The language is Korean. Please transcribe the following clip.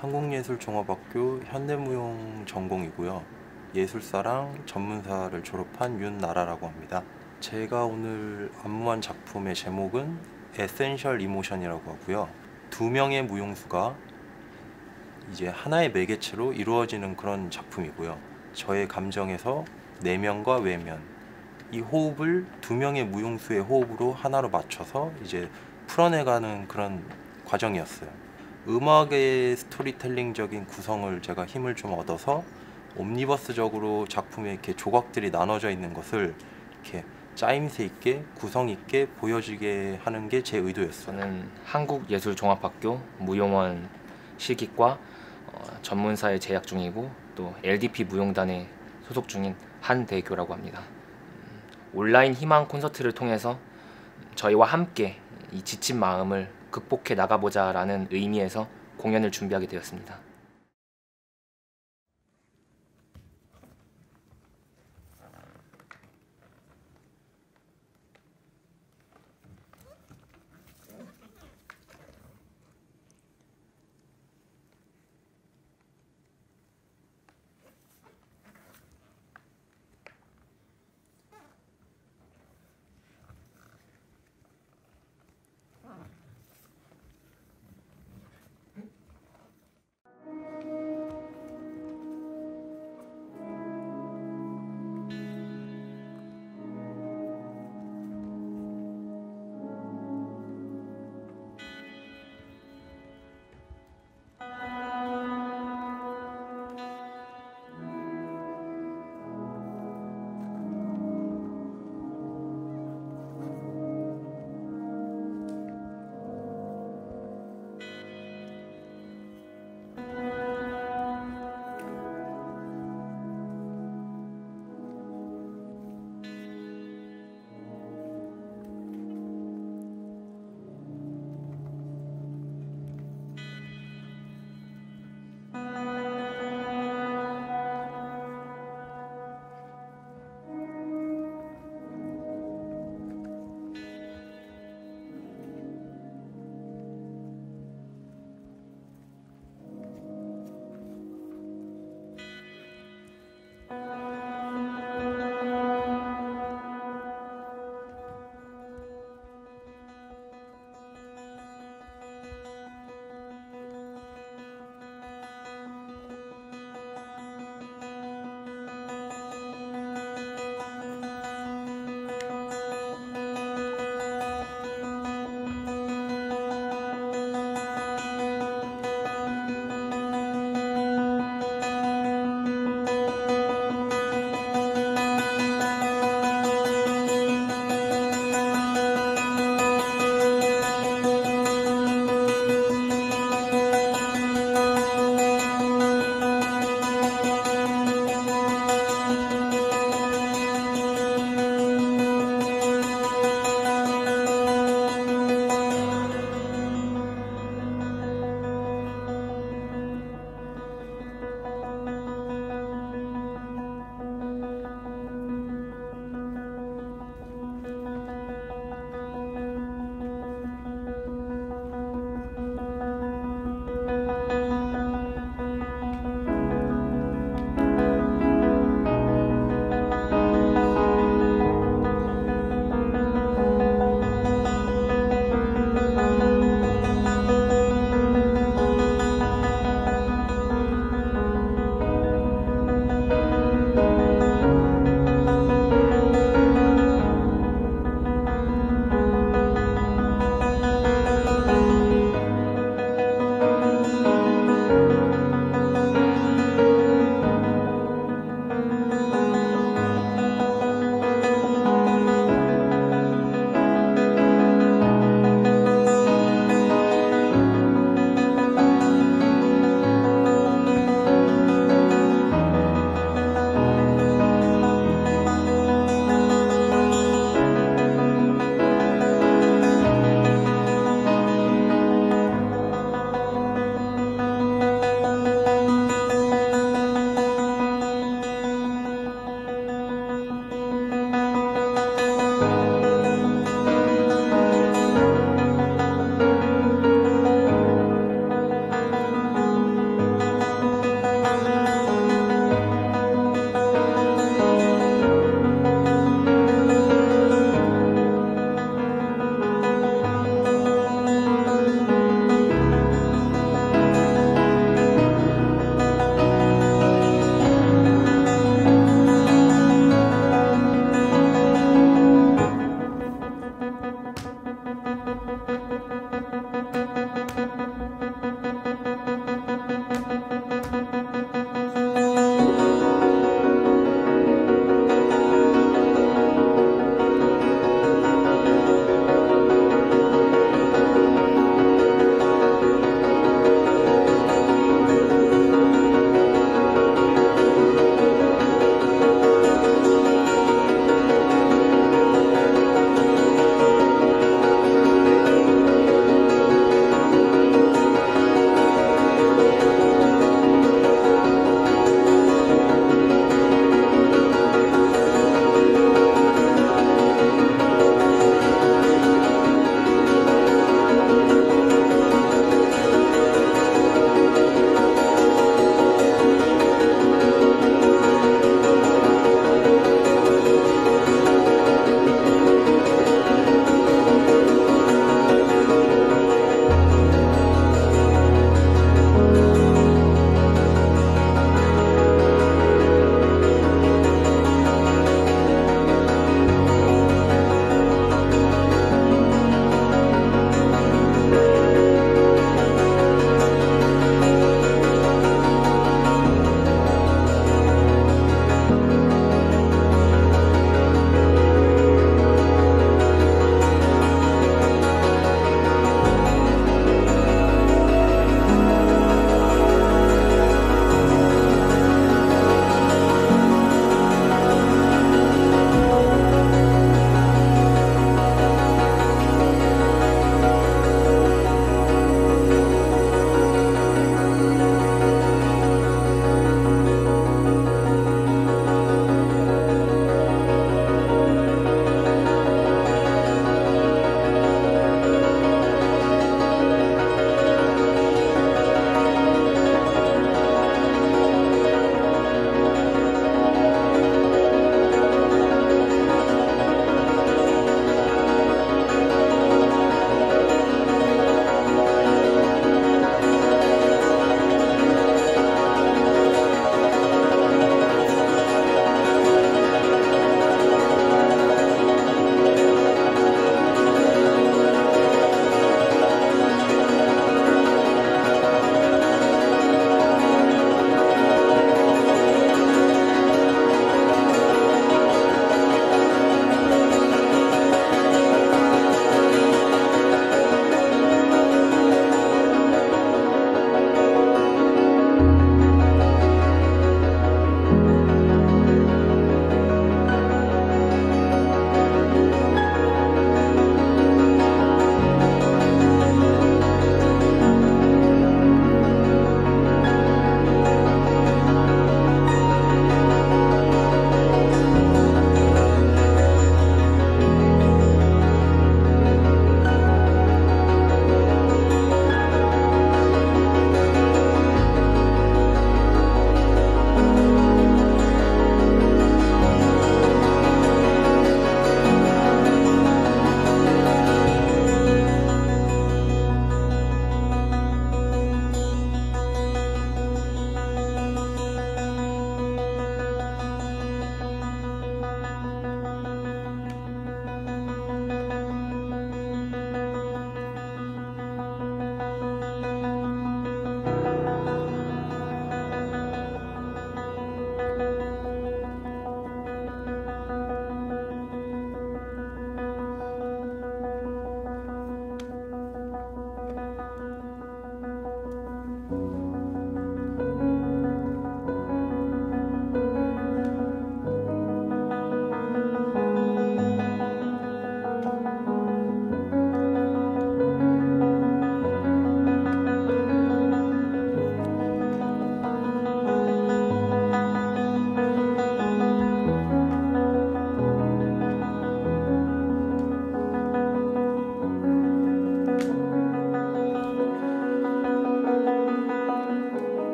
한국예술종합학교 현대무용 전공이고요. 예술사랑 전문사를 졸업한 윤나라라고 합니다. 제가 오늘 안무한 작품의 제목은 Essential Emotion이라고 하고요. 두 명의 무용수가 이제 하나의 매개체로 이루어지는 그런 작품이고요. 저의 감정에서 내면과 외면 이 호흡을 두 명의 무용수의 호흡으로 하나로 맞춰서 이제 풀어내가는 그런 과정이었어요. 음악의 스토리텔링적인 구성을 제가 힘을 좀 얻어서 옴니버스적으로 작품에 이렇게 조각들이 나눠져 있는 것을 이렇게 짜임새 있게 구성 있게 보여지게 하는 게 제 의도였어요. 저는 한국예술종합학교 무용원 실기과 어, 전문사에 재학 중이고 또 LDP 무용단에 소속 중인 한대교라고 합니다. 음, 온라인 희망 콘서트를 통해서 저희와 함께 이 지친 마음을 극복해 나가보자라는 의미에서 공연을 준비하게 되었습니다.